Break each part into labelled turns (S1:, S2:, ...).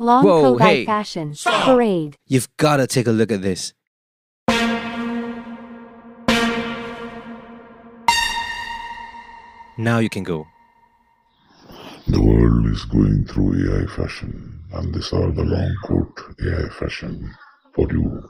S1: Long
S2: Whoa,
S1: coat high
S2: hey.
S1: fashion parade.
S2: You've gotta take a look at this. Now you can go.
S3: The world is going through AI fashion, and these are the long coat AI fashion for you.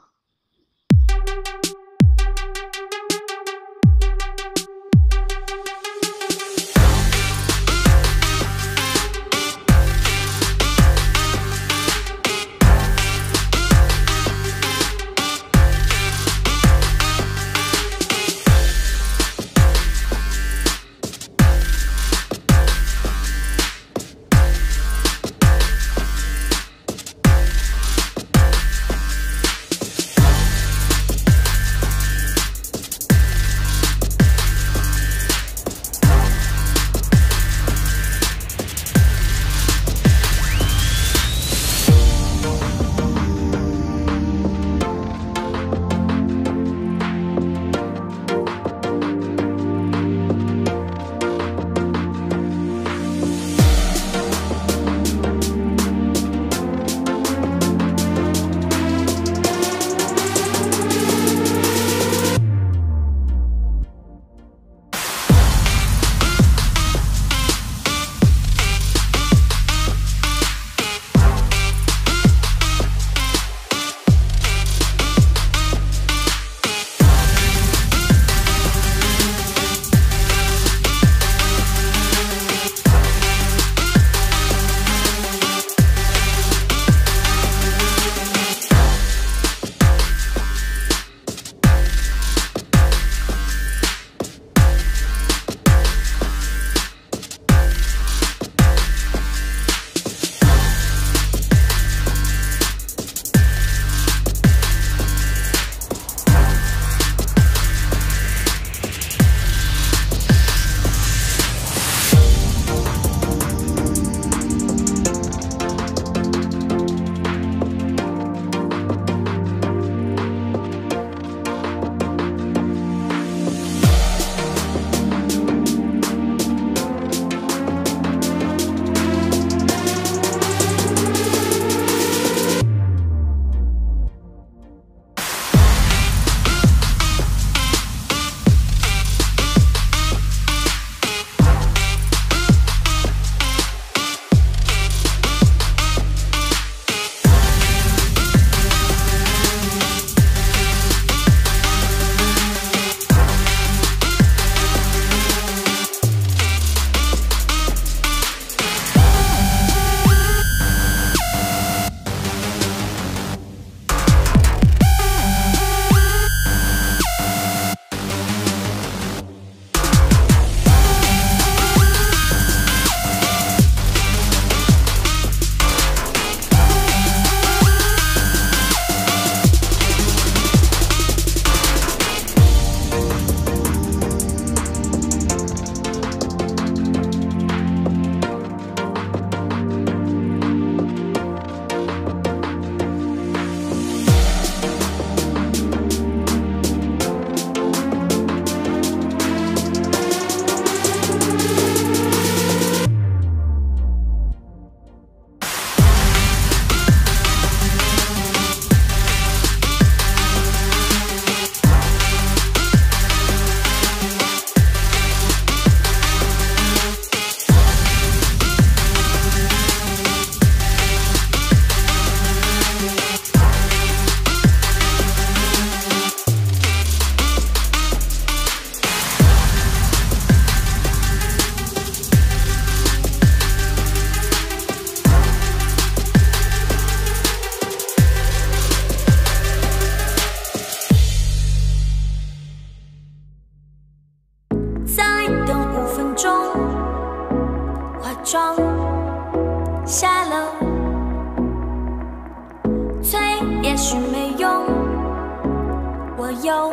S4: 有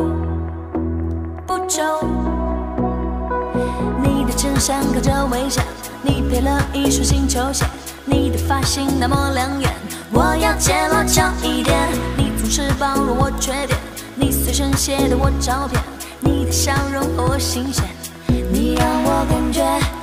S4: 不皱。你的衬衫靠着微笑，你配了一双新球鞋，你的发型那么亮眼，我要揭露久一点。你总是包容我缺点，你随身携的我照片，你的笑容和我新鲜，你让我感觉。